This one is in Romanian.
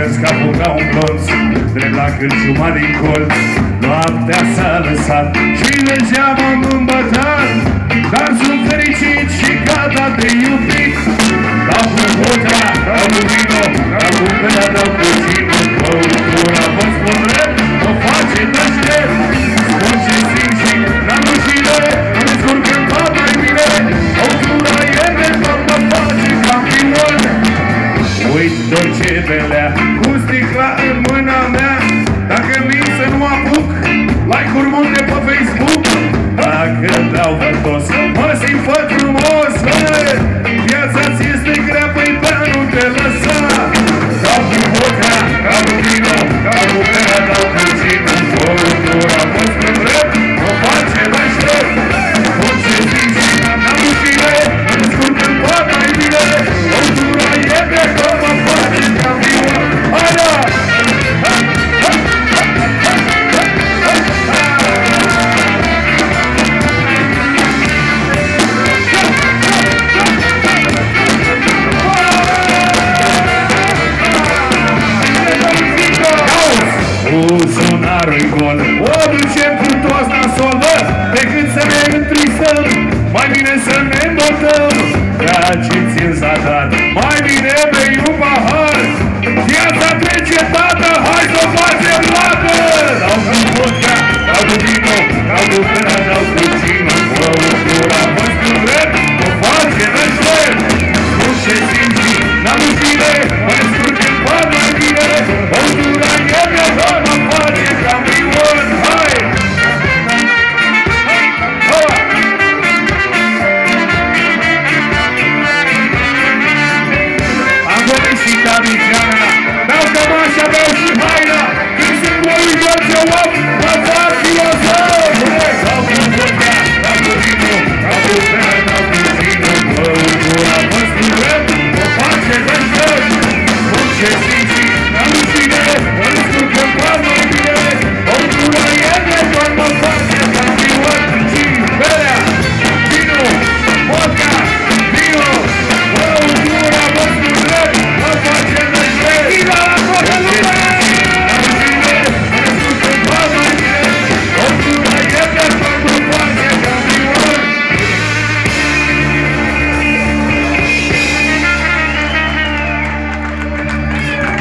capul ca un glonț Drept la cârciuma din colț. Noaptea s-a lăsat Și degeaba m-am îmbătat Dar sunt fericit și gata de iubit Uit doar ce belea Cu sticla în mâna mea. Dacă min să nu apuc Like-uri multe pe Facebook. Dacă dau vătos Mă Buzunarul-i gol. O ducem cu toți nasol, bă Decât să ne întrisăm Mai bine să ne îmbotăm Dragi țin zadar. Mai bine